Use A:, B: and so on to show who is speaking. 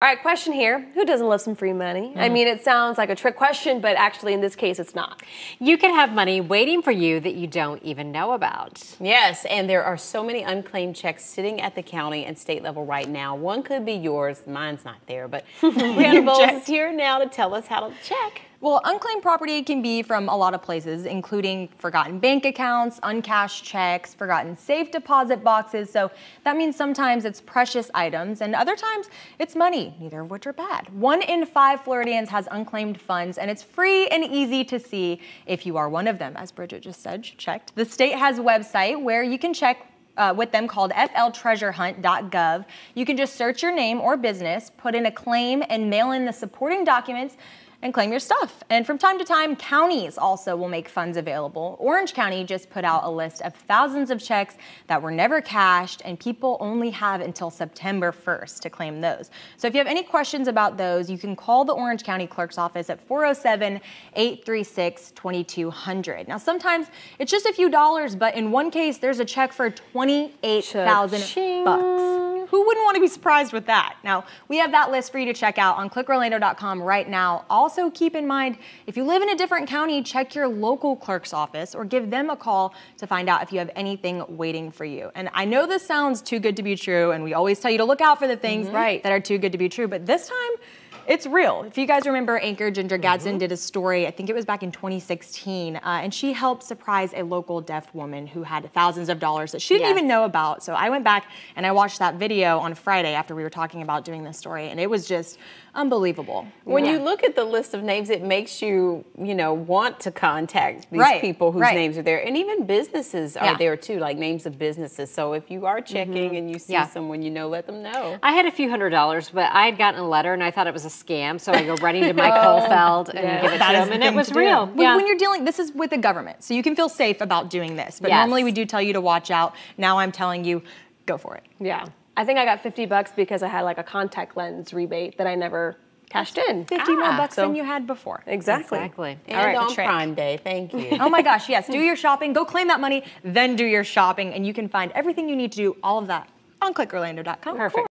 A: All right, question here. Who doesn't love some free money? Mm. I mean, it sounds like a trick question, but actually in this case, it's not.
B: You can have money waiting for you that you don't even know about.
C: Yes, and there are so many unclaimed checks sitting at the county and state level right now. One could be yours. Mine's not there, but Brianna Bowles is here now to tell us how to check.
D: Well, unclaimed property can be from a lot of places, including forgotten bank accounts, uncashed checks, forgotten safe deposit boxes. So that means sometimes it's precious items and other times it's money, neither of which are bad. One in five Floridians has unclaimed funds and it's free and easy to see if you are one of them. As Bridget just said, she checked. The state has a website where you can check uh, with them called fltreasurehunt.gov. You can just search your name or business, put in a claim, and mail in the supporting documents and claim your stuff. And from time to time, counties also will make funds available. Orange County just put out a list of thousands of checks that were never cashed, and people only have until September 1st to claim those. So if you have any questions about those, you can call the Orange County Clerk's Office at 407 836 2200. Now, sometimes it's just a few dollars, but in one case, there's a check for 28,000 bucks. Who wouldn't want to be surprised with that? Now, we have that list for you to check out on clickorlando.com right now. Also, keep in mind if you live in a different county, check your local clerk's office or give them a call to find out if you have anything waiting for you. And I know this sounds too good to be true, and we always tell you to look out for the things mm-hmm. right. that are too good to be true, but this time, it's real. If you guys remember, anchor Ginger Gadsden mm-hmm. did a story, I think it was back in 2016, uh, and she helped surprise a local deaf woman who had thousands of dollars that she didn't yes. even know about. So I went back and I watched that video on Friday after we were talking about doing this story, and it was just unbelievable.
C: When yeah. you look at the list of names, it makes you, you know, want to contact these right. people whose right. names are there, and even businesses are yeah. there too, like names of businesses. So if you are checking mm-hmm. and you see yeah. someone you know, let them know.
B: I had a few hundred dollars, but I had gotten a letter and I thought it was a scam, so I go running to Mike oh, Holfeld and yes. give it that to him, and it was real.
D: When, yeah. when you're dealing, this is with the government, so you can feel safe about doing this. But yes. normally we do tell you to watch out. Now I'm telling you, go for it.
A: Yeah. I think I got 50 bucks because I had like a contact lens rebate that I never cashed in.
D: 50 ah, more bucks so than you had before.
A: Exactly.
B: Exactly.
C: And All right, on Prime Day. Thank you.
D: oh my gosh, yes. Do your shopping. Go claim that money, then do your shopping, and you can find everything you need to do, all of that, on clickorlando.com.
A: Perfect.